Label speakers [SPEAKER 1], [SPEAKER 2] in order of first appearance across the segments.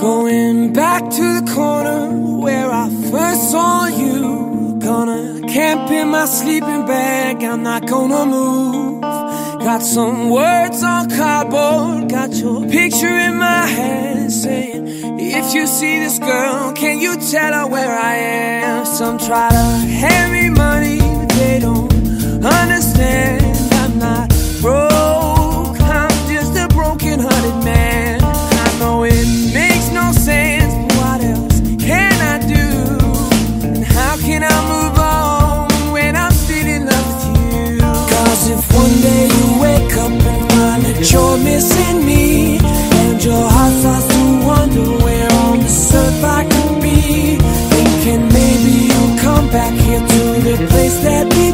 [SPEAKER 1] Going back to the corner where I first saw you. Gonna camp in my sleeping bag, I'm not gonna move. Got some words on cardboard, got your picture in my hand saying, If you see this girl, can you tell her where I am? Some try to hand me money, but they don't understand. The place that beat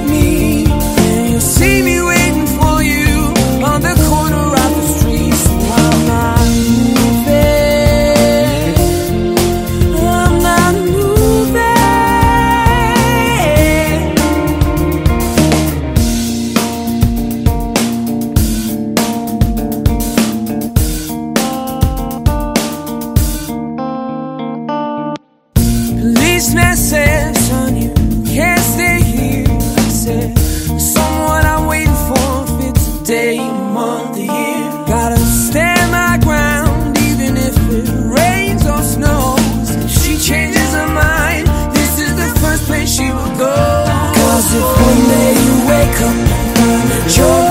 [SPEAKER 1] go. Cause if one day you wake up you're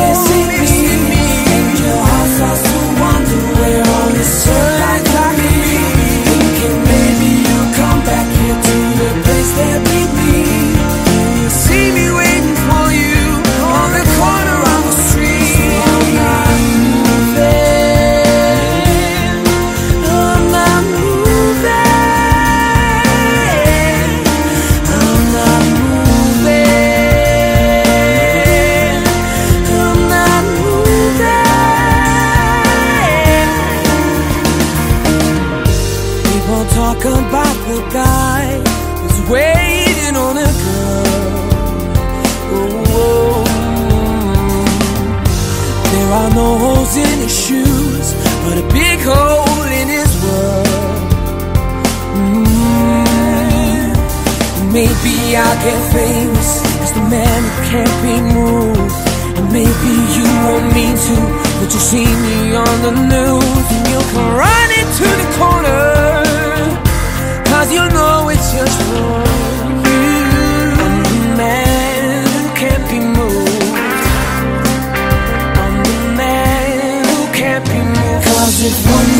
[SPEAKER 1] guy who's waiting on a girl. Oh, there are no holes in his shoes, but a big hole in his world. Mm. Maybe I'll get famous as the man who can't be moved. And maybe you won't mean to, but you'll see me on the news and you'll come just one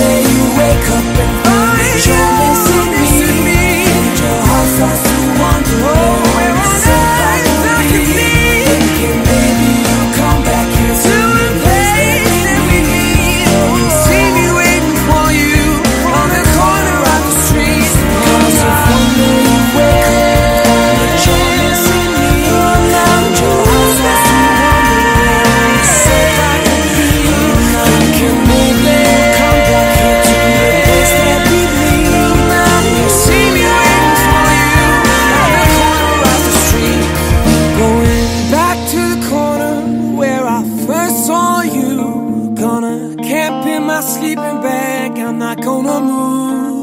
[SPEAKER 1] my sleeping bag, I'm not gonna move.